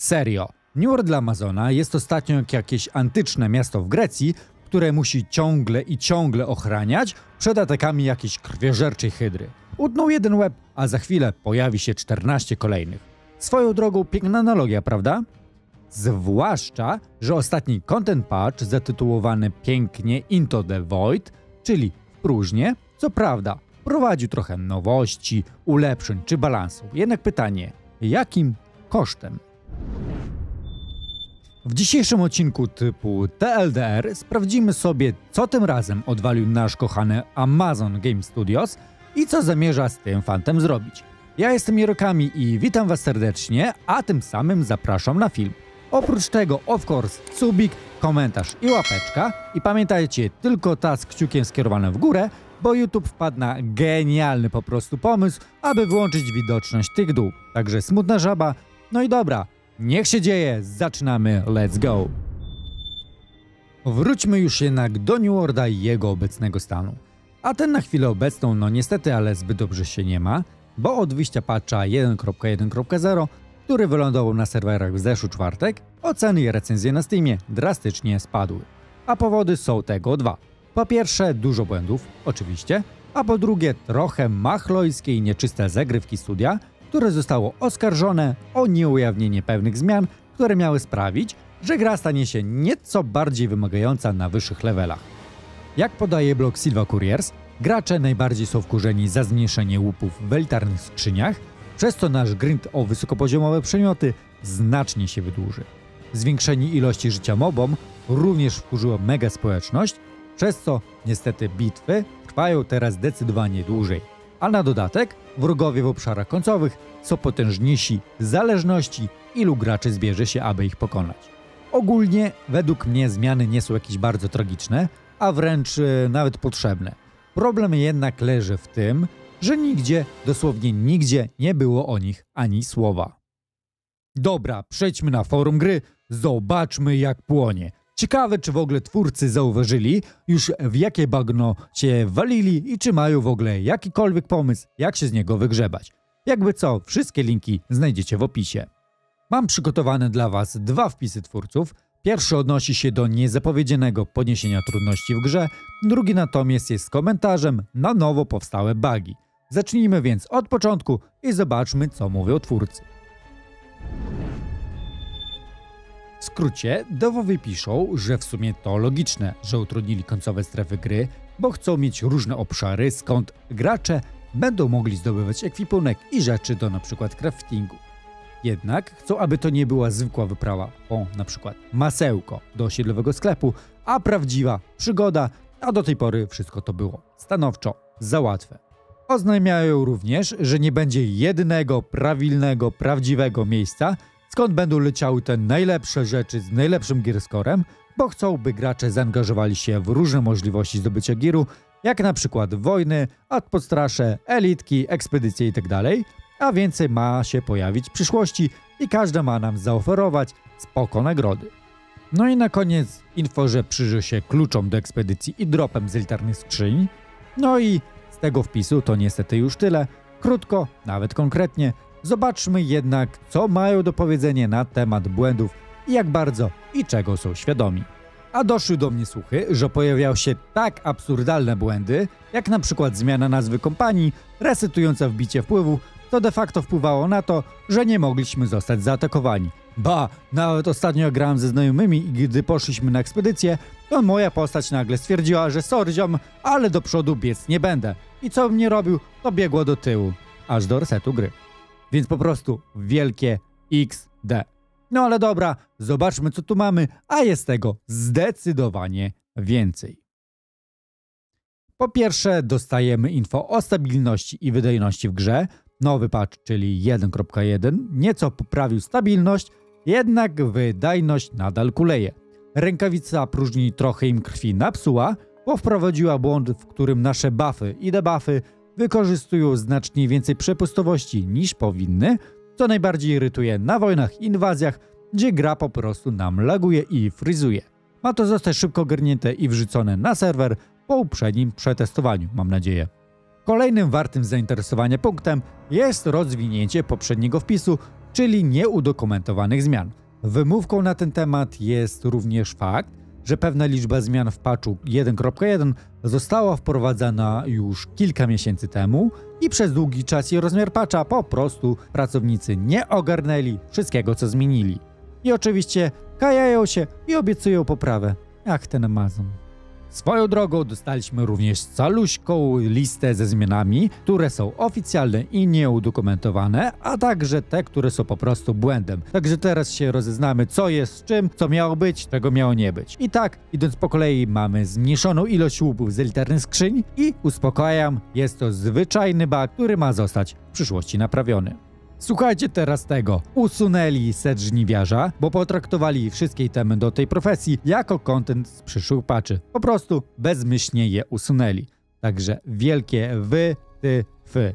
Serio. World dla Amazona jest ostatnio jak jakieś antyczne miasto w Grecji, które musi ciągle i ciągle ochraniać przed atakami jakiejś krwiożerczej hydry. Utnął jeden łeb, a za chwilę pojawi się 14 kolejnych. Swoją drogą piękna analogia, prawda? Zwłaszcza, że ostatni content patch zatytułowany pięknie Into the Void, czyli w próżnię, co prawda prowadził trochę nowości, ulepszeń czy balansu. Jednak pytanie, jakim kosztem? W dzisiejszym odcinku typu TLDR sprawdzimy sobie, co tym razem odwalił nasz kochany Amazon Game Studios i co zamierza z tym fantem zrobić. Ja jestem Jirokami i witam Was serdecznie, a tym samym zapraszam na film. Oprócz tego, of course, subik, komentarz i łapeczka. I pamiętajcie, tylko ta z kciukiem skierowanym w górę, bo YouTube wpadł na genialny po prostu pomysł, aby wyłączyć widoczność tych dół. Także smutna żaba. No i dobra, niech się dzieje, zaczynamy, let's go! Wróćmy już jednak do New Worlda i jego obecnego stanu. A ten na chwilę obecną, no niestety, ale zbyt dobrze się nie ma, bo od wyjścia patcha 1.1.0, który wylądował na serwerach w zeszły czwartek, oceny i recenzje na Steamie drastycznie spadły. A powody są tego dwa. Po pierwsze, dużo błędów, oczywiście, a po drugie, trochę machlojskie i nieczyste zagrywki studia, które zostało oskarżone o nieujawnienie pewnych zmian, które miały sprawić, że gra stanie się nieco bardziej wymagająca na wyższych levelach. Jak podaje blog Silva Couriers, gracze najbardziej są wkurzeni za zmniejszenie łupów w elitarnych skrzyniach, przez co nasz grind o wysokopoziomowe przedmioty znacznie się wydłuży. Zwiększenie ilości życia mobom również wkurzyło mega społeczność, przez co niestety bitwy trwają teraz zdecydowanie dłużej. A na dodatek wrogowie w obszarach końcowych są potężniejsi w zależności ilu graczy zbierze się, aby ich pokonać. Ogólnie według mnie zmiany nie są jakieś bardzo tragiczne, a wręcz e, nawet potrzebne. Problem jednak leży w tym, że nigdzie, dosłownie nigdzie nie było o nich ani słowa. Dobra, przejdźmy na forum gry, zobaczmy jak płonie. Ciekawe, czy w ogóle twórcy zauważyli już w jakie bagno cię walili i czy mają w ogóle jakikolwiek pomysł, jak się z niego wygrzebać. Jakby co, wszystkie linki znajdziecie w opisie. Mam przygotowane dla Was dwa wpisy twórców. Pierwszy odnosi się do niezapowiedzianego podniesienia trudności w grze, drugi natomiast jest komentarzem na nowo powstałe bugi. Zacznijmy więc od początku i zobaczmy, co mówią twórcy. W skrócie, dewowie piszą, że w sumie to logiczne, że utrudnili końcowe strefy gry, bo chcą mieć różne obszary, skąd gracze będą mogli zdobywać ekwipunek i rzeczy do np. craftingu. Jednak chcą, aby to nie była zwykła wyprawa, o przykład masełko do osiedlowego sklepu, a prawdziwa przygoda, a do tej pory wszystko to było stanowczo za łatwe. Oznajmiają również, że nie będzie jednego prawilnego, prawdziwego miejsca, skąd będą leciały te najlepsze rzeczy z najlepszym gierskorem, bo chcą, by gracze zaangażowali się w różne możliwości zdobycia giru, jak na przykład wojny, podstrasze, elitki, ekspedycje itd., a więcej ma się pojawić w przyszłości i każdy ma nam zaoferować spoko nagrody. No i na koniec info, że przyjrzy się kluczom do ekspedycji i dropem z elitarnych skrzyń. No i z tego wpisu to niestety już tyle. Krótko, nawet konkretnie, zobaczmy jednak, co mają do powiedzenia na temat błędów i jak bardzo i czego są świadomi. A doszły do mnie słuchy, że pojawiały się tak absurdalne błędy, jak na przykład zmiana nazwy kompanii, resetująca wbicie wpływu, to de facto wpływało na to, że nie mogliśmy zostać zaatakowani. Ba, nawet ostatnio grałem ze znajomymi i gdy poszliśmy na ekspedycję, to moja postać nagle stwierdziła, że sorry ziom, ale do przodu biec nie będę. I co mnie robił, to biegło do tyłu, aż do resetu gry. Więc po prostu wielkie XD. No ale dobra, zobaczmy co tu mamy, a jest tego zdecydowanie więcej. Po pierwsze, dostajemy info o stabilności i wydajności w grze. Nowy patch, czyli 1.1, nieco poprawił stabilność, jednak wydajność nadal kuleje. Rękawica próżni trochę im krwi napsuła, bo wprowadziła błąd, w którym nasze buffy i debuffy wykorzystują znacznie więcej przepustowości niż powinny, co najbardziej irytuje na wojnach inwazjach, gdzie gra po prostu nam laguje i fryzuje. Ma to zostać szybko ogarnięte i wrzucone na serwer po uprzednim przetestowaniu, mam nadzieję. Kolejnym wartym zainteresowania punktem jest rozwinięcie poprzedniego wpisu, czyli nieudokumentowanych zmian. Wymówką na ten temat jest również fakt, że pewna liczba zmian w patchu 1.1 została wprowadzana już kilka miesięcy temu i przez długi czas jej rozmiar patcha po prostu pracownicy nie ogarnęli wszystkiego, co zmienili. I oczywiście kajają się i obiecują poprawę, jak ten Amazon. Swoją drogą dostaliśmy również caluśką listę ze zmianami, które są oficjalne i nieudokumentowane, a także te, które są po prostu błędem. Także teraz się rozeznamy, co jest z czym, co miało być, czego miało nie być. I tak, idąc po kolei, mamy zmniejszoną ilość łupów z elitarnych skrzyń i uspokajam, jest to zwyczajny bug, który ma zostać w przyszłości naprawiony. Słuchajcie teraz tego. Usunęli set żniwiarza, bo potraktowali wszystkie itemy do tej profesji jako content z przyszłych patchy. Po prostu bezmyślnie je usunęli. Także wielkie wy, ty, fy.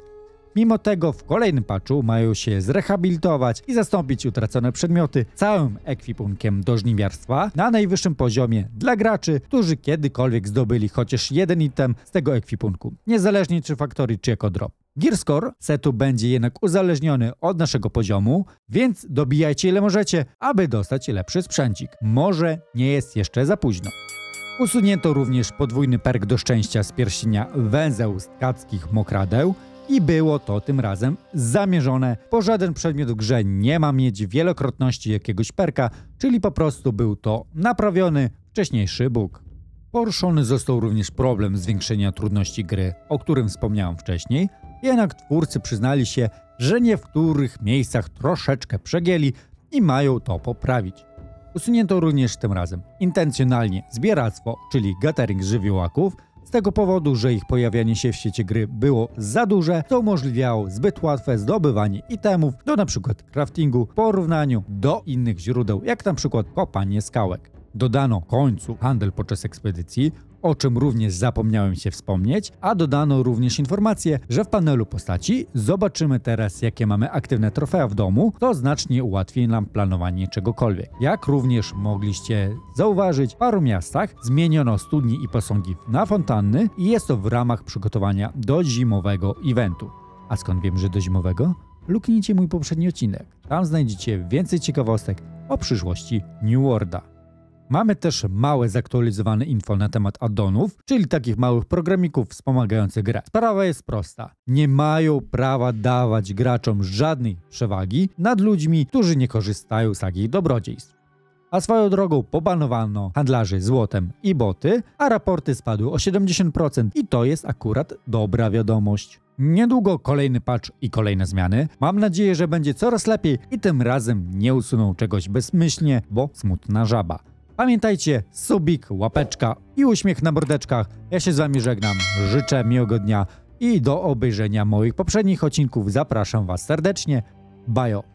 Mimo tego w kolejnym patchu mają się zrehabilitować i zastąpić utracone przedmioty całym ekwipunkiem do żniwiarstwa na najwyższym poziomie dla graczy, którzy kiedykolwiek zdobyli chociaż jeden item z tego ekwipunku, niezależnie czy faktory czy jako drop. Gear score setu będzie jednak uzależniony od naszego poziomu, więc dobijajcie ile możecie, aby dostać lepszy sprzęcik. Może nie jest jeszcze za późno. Usunięto również podwójny perk do szczęścia z pierścienia węzeł z mokradeł i było to tym razem zamierzone, bo żaden przedmiot w grze nie ma mieć wielokrotności jakiegoś perka, czyli po prostu był to naprawiony wcześniejszy bóg. Poruszony został również problem zwiększenia trudności gry, o którym wspomniałem wcześniej, jednak twórcy przyznali się, że w których miejscach troszeczkę przegięli i mają to poprawić. Usunięto również tym razem intencjonalnie zbieractwo, czyli gathering żywiołaków, z tego powodu, że ich pojawianie się w świecie gry było za duże, co umożliwiało zbyt łatwe zdobywanie itemów do np. craftingu w porównaniu do innych źródeł, jak np. kopanie skałek. Dodano końcu handel podczas ekspedycji, o czym również zapomniałem się wspomnieć, a dodano również informację, że w panelu postaci zobaczymy teraz jakie mamy aktywne trofea w domu, to znacznie ułatwi nam planowanie czegokolwiek. Jak również mogliście zauważyć, w paru miastach zmieniono studni i posągi na fontanny i jest to w ramach przygotowania do zimowego eventu. A skąd wiem, że do zimowego? Luknijcie mój poprzedni odcinek. Tam znajdziecie więcej ciekawostek o przyszłości New Worlda. Mamy też małe zaktualizowane info na temat addonów, czyli takich małych programików wspomagających grę. Sprawa jest prosta. Nie mają prawa dawać graczom żadnej przewagi nad ludźmi, którzy nie korzystają z takich dobrodziejstw. A swoją drogą pobanowano handlarzy złotem i boty, a raporty spadły o 70% i to jest akurat dobra wiadomość. Niedługo kolejny patch i kolejne zmiany. Mam nadzieję, że będzie coraz lepiej i tym razem nie usuną czegoś bezmyślnie, bo smutna żaba. Pamiętajcie, subik, łapeczka i uśmiech na bordeczkach. Ja się z wami żegnam, życzę miłego dnia i do obejrzenia moich poprzednich odcinków zapraszam was serdecznie. Bajo!